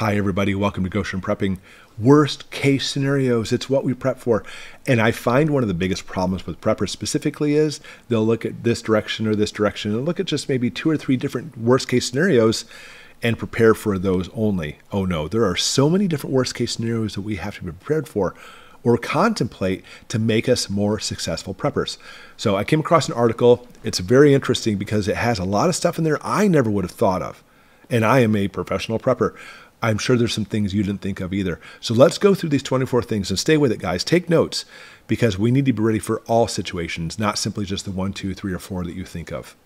Hi, everybody. Welcome to Goshen Prepping. Worst case scenarios. It's what we prep for. And I find one of the biggest problems with preppers specifically is they'll look at this direction or this direction and look at just maybe two or three different worst case scenarios and prepare for those only. Oh no, there are so many different worst case scenarios that we have to be prepared for or contemplate to make us more successful preppers. So I came across an article. It's very interesting because it has a lot of stuff in there I never would have thought of. And I am a professional prepper. I'm sure there's some things you didn't think of either. So let's go through these 24 things and stay with it, guys. Take notes because we need to be ready for all situations, not simply just the one, two, three, or four that you think of.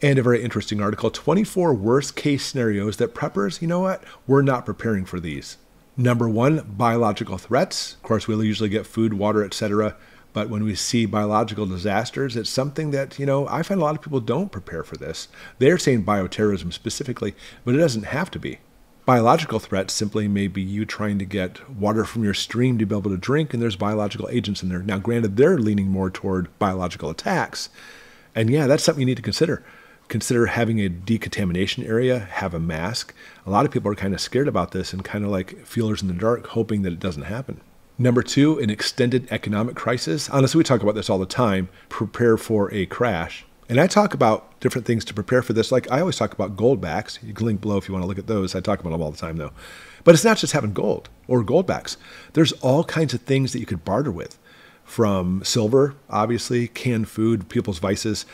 And a very interesting article 24 worst case scenarios that preppers, you know what, we're not preparing for these. Number one, biological threats. Of course, we'll usually get food, water, etc. But when we see biological disasters, it's something that, you know, I find a lot of people don't prepare for this. They're saying bioterrorism specifically, but it doesn't have to be. Biological threats simply may be you trying to get water from your stream to be able to drink, and there's biological agents in there. Now, granted, they're leaning more toward biological attacks. And yeah, that's something you need to consider. Consider having a decontamination area, have a mask. A lot of people are kind of scared about this and kind of like feelers in the dark, hoping that it doesn't happen. Number two, an extended economic crisis. Honestly, we talk about this all the time. Prepare for a crash. And I talk about different things to prepare for this. Like I always talk about GoldBacks. You can link below if you want to look at those. I talk about them all the time though. But it's not just having gold or GoldBacks. There's all kinds of things that you could barter with from silver, obviously, canned food, people's vices.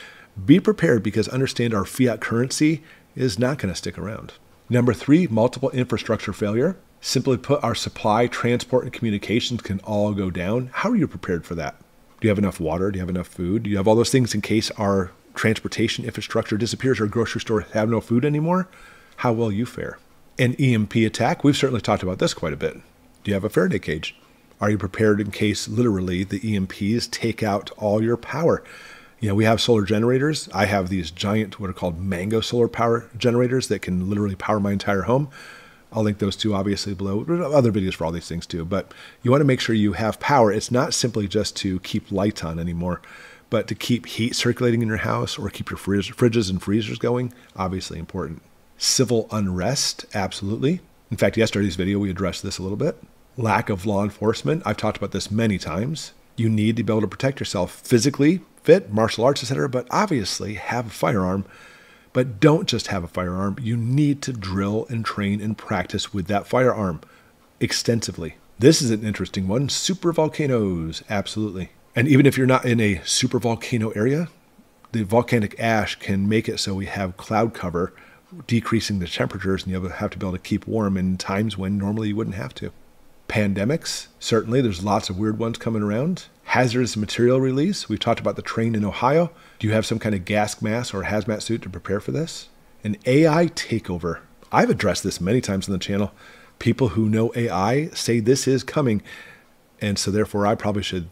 Be prepared because understand our fiat currency is not going to stick around. Number three, multiple infrastructure failure. Simply put, our supply, transport, and communications can all go down. How are you prepared for that? Do you have enough water? Do you have enough food? Do you have all those things in case our transportation infrastructure disappears or grocery stores have no food anymore, how will you fare? An EMP attack, we've certainly talked about this quite a bit. Do you have a Faraday cage? Are you prepared in case literally the EMPs take out all your power? You know, we have solar generators. I have these giant, what are called Mango solar power generators that can literally power my entire home. I'll link those two obviously below. Other videos for all these things too. But you want to make sure you have power. It's not simply just to keep lights on anymore but to keep heat circulating in your house or keep your fridges and freezers going, obviously important. Civil unrest, absolutely. In fact, yesterday's video, we addressed this a little bit. Lack of law enforcement, I've talked about this many times. You need to be able to protect yourself physically, fit, martial arts, etc., but obviously have a firearm. But don't just have a firearm. You need to drill and train and practice with that firearm extensively. This is an interesting one. Super volcanoes, absolutely. And even if you're not in a super volcano area, the volcanic ash can make it so we have cloud cover, decreasing the temperatures, and you have to be able to keep warm in times when normally you wouldn't have to. Pandemics, certainly, there's lots of weird ones coming around. Hazardous material release, we've talked about the train in Ohio. Do you have some kind of gas mask or hazmat suit to prepare for this? An AI takeover. I've addressed this many times on the channel. People who know AI say this is coming, and so therefore I probably should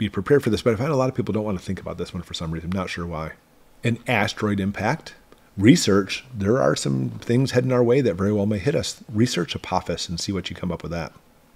be prepared for this, but I find a lot of people don't want to think about this one for some reason. I'm not sure why. An asteroid impact. Research, there are some things heading our way that very well may hit us. Research Apophis and see what you come up with that.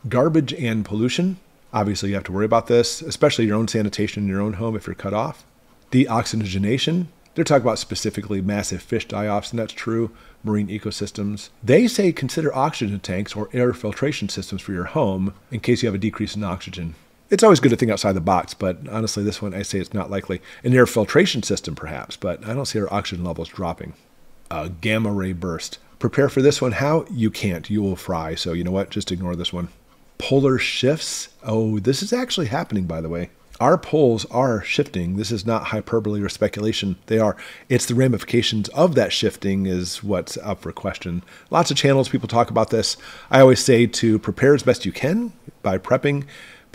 Garbage and pollution. Obviously, you have to worry about this, especially your own sanitation in your own home if you're cut off. Deoxygenation. They're talking about specifically massive fish die offs, and that's true. Marine ecosystems. They say consider oxygen tanks or air filtration systems for your home in case you have a decrease in oxygen. It's always good to think outside the box, but honestly, this one I say it's not likely. An air filtration system, perhaps, but I don't see our oxygen levels dropping. A gamma ray burst. Prepare for this one. How? You can't. You will fry. So, you know what? Just ignore this one. Polar shifts. Oh, this is actually happening, by the way. Our poles are shifting. This is not hyperbole or speculation. They are. It's the ramifications of that shifting is what's up for question. Lots of channels, people talk about this. I always say to prepare as best you can by prepping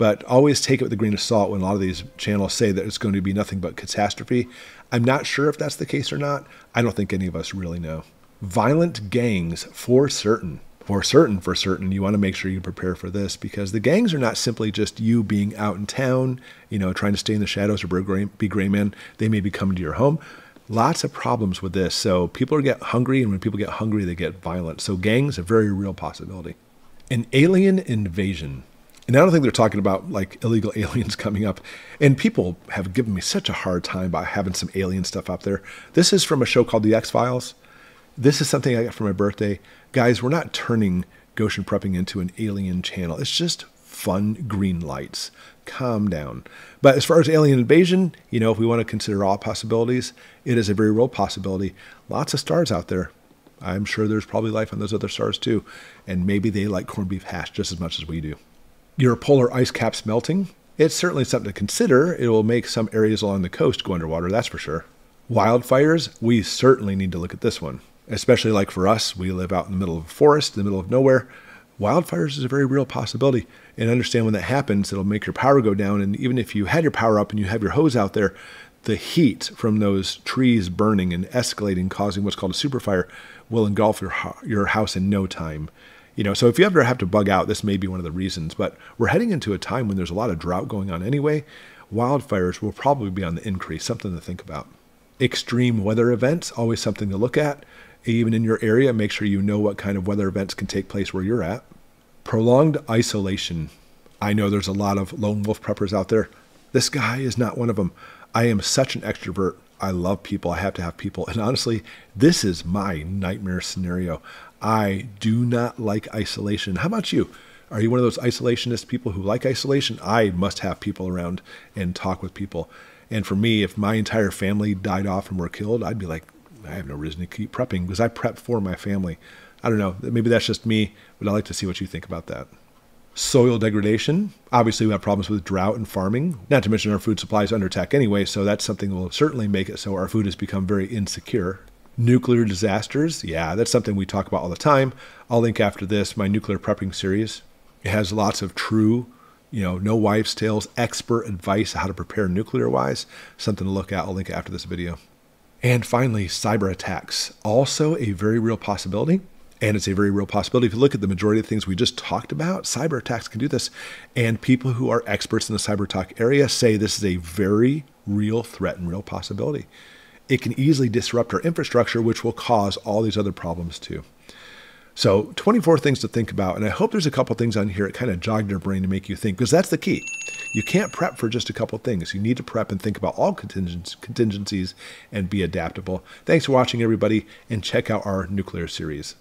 but always take it with a grain of salt when a lot of these channels say that it's going to be nothing but catastrophe. I'm not sure if that's the case or not. I don't think any of us really know. Violent gangs, for certain. For certain, for certain, you want to make sure you prepare for this because the gangs are not simply just you being out in town, you know, trying to stay in the shadows or be gray, men. They may be coming to your home. Lots of problems with this. So people get hungry, and when people get hungry, they get violent. So gangs, a very real possibility. An alien invasion. And I don't think they're talking about like illegal aliens coming up. And people have given me such a hard time by having some alien stuff up there. This is from a show called The X Files. This is something I got for my birthday. Guys, we're not turning Goshen prepping into an alien channel. It's just fun green lights. Calm down. But as far as alien invasion, you know, if we want to consider all possibilities, it is a very real possibility. Lots of stars out there. I'm sure there's probably life on those other stars too. And maybe they like corned beef hash just as much as we do. Your polar ice caps melting, it's certainly something to consider. It will make some areas along the coast go underwater, that's for sure. Wildfires, we certainly need to look at this one, especially like for us, we live out in the middle of a forest, in the middle of nowhere. Wildfires is a very real possibility. And understand when that happens, it'll make your power go down. And even if you had your power up and you have your hose out there, the heat from those trees burning and escalating, causing what's called a superfire, will engulf your, your house in no time. You know, so if you ever have to bug out, this may be one of the reasons. But we're heading into a time when there's a lot of drought going on anyway. Wildfires will probably be on the increase, something to think about. Extreme weather events, always something to look at. Even in your area, make sure you know what kind of weather events can take place where you're at. Prolonged isolation. I know there's a lot of lone wolf preppers out there. This guy is not one of them. I am such an extrovert. I love people. I have to have people. And honestly, this is my nightmare scenario. I do not like isolation. How about you? Are you one of those isolationist people who like isolation? I must have people around and talk with people. And for me, if my entire family died off and were killed, I'd be like, I have no reason to keep prepping because I prep for my family. I don't know. Maybe that's just me, but I'd like to see what you think about that. Soil degradation. Obviously, we have problems with drought and farming, not to mention our food supply is under attack anyway, so that's something that will certainly make it so our food has become very insecure. Nuclear disasters. Yeah, that's something we talk about all the time. I'll link after this my nuclear prepping series. It has lots of true you know, no wives' tales, expert advice on how to prepare nuclear wise. Something to look at. I'll link after this video. And finally, cyber attacks. Also a very real possibility. And it's a very real possibility. If you look at the majority of things we just talked about, cyber attacks can do this. And people who are experts in the cyber attack area say this is a very real threat and real possibility. It can easily disrupt our infrastructure, which will cause all these other problems too. So 24 things to think about. And I hope there's a couple things on here that kind of jog your brain to make you think, because that's the key. You can't prep for just a couple things. You need to prep and think about all contingencies and be adaptable. Thanks for watching, everybody, and check out our nuclear series.